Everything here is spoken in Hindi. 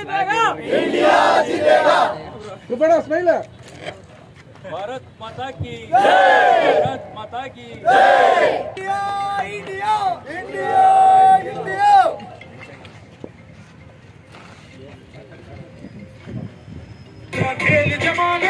इंडिया जीतेगा। చూపడా స్మైల్ भारत माता की भारत माता की इंडिया इंडिया इंडिया इंडिया खेल जमाना